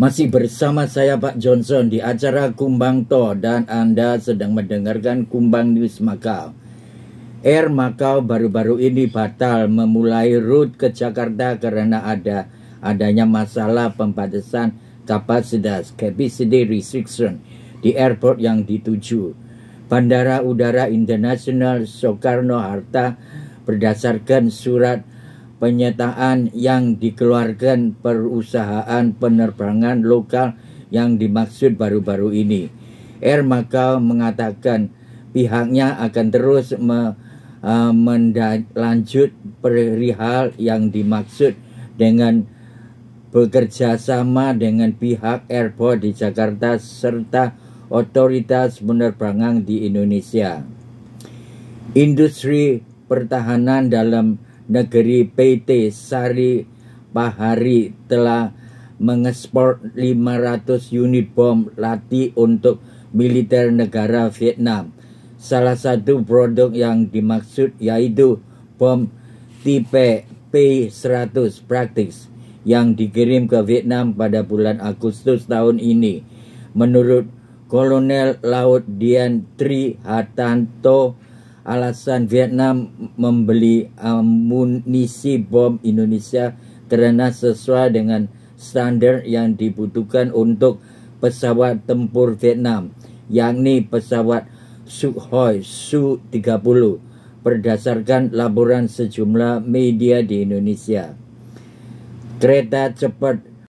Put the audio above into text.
Masih bersama saya Pak Johnson di acara Kumbang To dan Anda sedang mendengarkan Kumbang News Makau. Air Makau baru-baru ini batal memulai rute ke Jakarta karena ada adanya masalah pembatasan kapasitas capacity restriction di airport yang dituju. Bandara Udara Internasional Soekarno-Hatta berdasarkan surat penyataan yang dikeluarkan perusahaan penerbangan lokal yang dimaksud baru-baru ini. Air Macau mengatakan pihaknya akan terus me, uh, lanjut perihal yang dimaksud dengan bekerja sama dengan pihak airport di Jakarta serta otoritas penerbangan di Indonesia. Industri pertahanan dalam negeri PT Sari Bahari telah mengekspor 500 unit bom lati untuk militer negara Vietnam. Salah satu produk yang dimaksud yaitu bom tipe P-100 Practice yang dikirim ke Vietnam pada bulan Agustus tahun ini. Menurut Kolonel Laut Dian Tri Hatanto, alasan Vietnam membeli amunisi bom Indonesia karena sesuai dengan standar yang dibutuhkan untuk pesawat tempur Vietnam, yakni pesawat Sukhoi Su-30 berdasarkan laporan sejumlah media di Indonesia. Kereta cepat